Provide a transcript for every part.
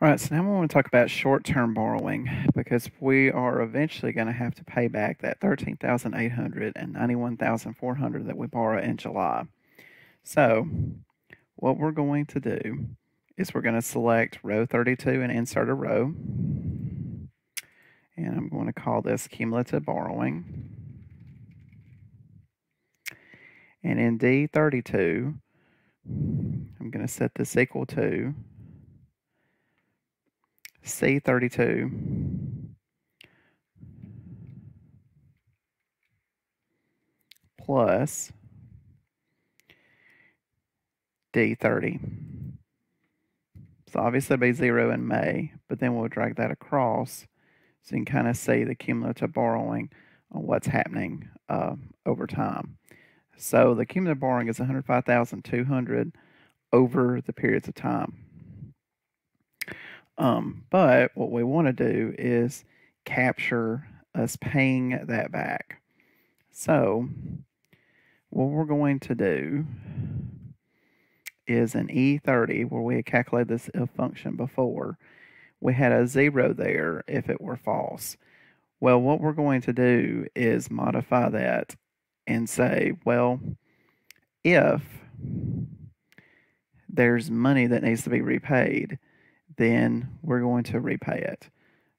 All right, so now I want to talk about short-term borrowing because we are eventually going to have to pay back that 13,800 and 91,400 that we borrowed in July. So, what we're going to do is we're going to select row 32 and insert a row. And I'm going to call this cumulative borrowing. And in D32, I'm going to set this equal to C32 plus D30. So obviously it'll be zero in May, but then we'll drag that across so you can kind of see the cumulative borrowing on what's happening uh, over time. So the cumulative borrowing is 105,200 over the periods of time. Um, but what we want to do is capture us paying that back. So what we're going to do is an E30 where we had calculated this if function before. We had a zero there if it were false. Well, what we're going to do is modify that and say, well, if there's money that needs to be repaid, then we're going to repay it.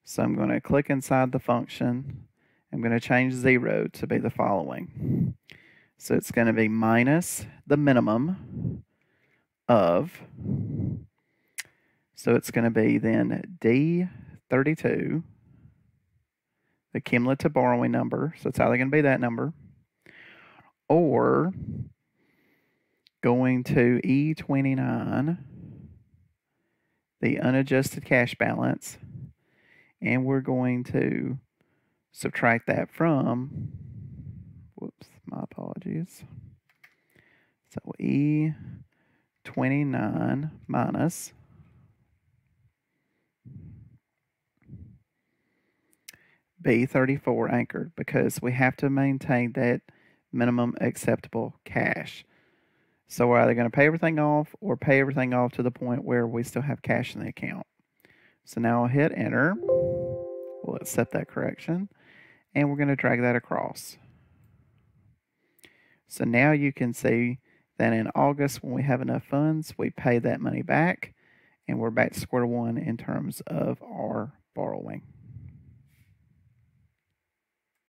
So I'm going to click inside the function. I'm going to change 0 to be the following. So it's going to be minus the minimum of, so it's going to be then D32, the cumulative borrowing number. So it's either going to be that number, or going to E29 the unadjusted cash balance and we're going to subtract that from whoops my apologies. So e29 minus b34 anchored because we have to maintain that minimum acceptable cash so we're either going to pay everything off or pay everything off to the point where we still have cash in the account. So now I'll hit enter. We'll accept that correction. And we're going to drag that across. So now you can see that in August, when we have enough funds, we pay that money back. And we're back to square one in terms of our borrowing.